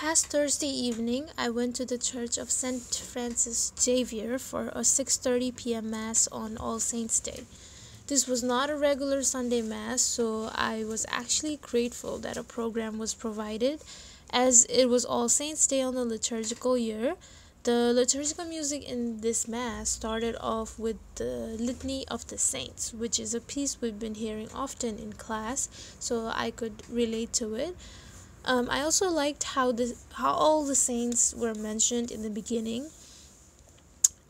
past Thursday evening, I went to the Church of St. Francis Xavier for a 6:30 p.m. mass on All Saints' Day. This was not a regular Sunday mass, so I was actually grateful that a program was provided as it was All Saints' Day on the liturgical year. The liturgical music in this Mass started off with the Litany of the Saints, which is a piece we've been hearing often in class, so I could relate to it. Um, I also liked how the how all the saints were mentioned in the beginning.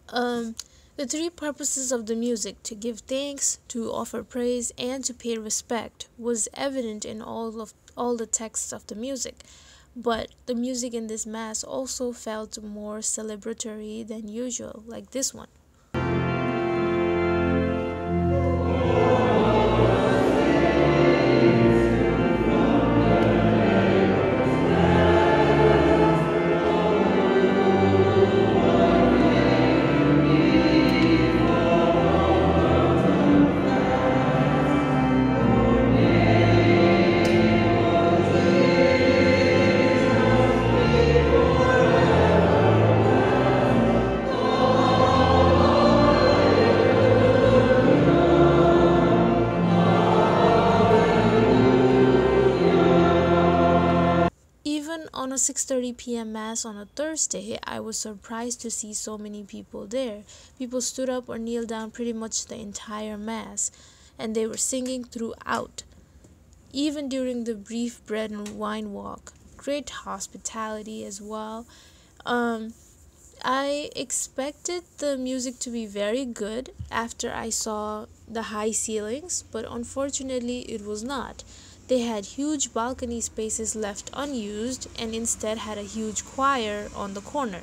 Um, the three purposes of the music to give thanks, to offer praise, and to pay respect was evident in all of all the texts of the music. But the music in this mass also felt more celebratory than usual, like this one. On a 6:30 p.m. mass on a Thursday, I was surprised to see so many people there. People stood up or kneeled down pretty much the entire mass, and they were singing throughout. Even during the brief bread and wine walk, great hospitality as well. Um, I expected the music to be very good after I saw the high ceilings, but unfortunately, it was not. They had huge balcony spaces left unused and instead had a huge choir on the corner.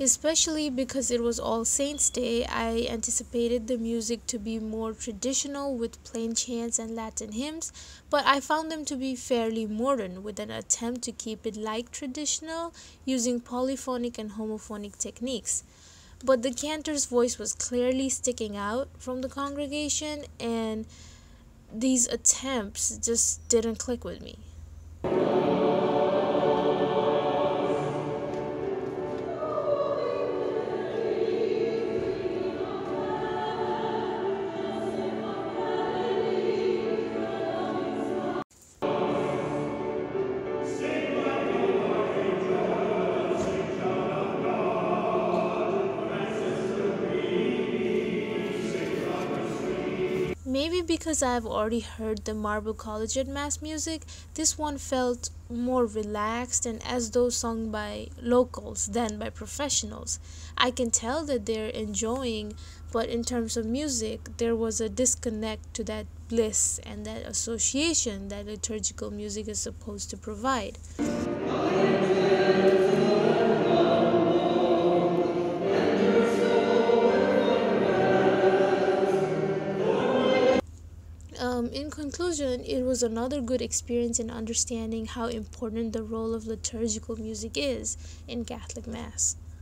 Especially because it was All Saints' Day, I anticipated the music to be more traditional with plain chants and Latin hymns, but I found them to be fairly modern with an attempt to keep it like traditional using polyphonic and homophonic techniques. But the cantor's voice was clearly sticking out from the congregation and these attempts just didn't click with me. Maybe because I've already heard the Marble Collegiate Mass music, this one felt more relaxed and as though sung by locals than by professionals. I can tell that they're enjoying, but in terms of music, there was a disconnect to that bliss and that association that liturgical music is supposed to provide. In conclusion, it was another good experience in understanding how important the role of liturgical music is in Catholic Mass.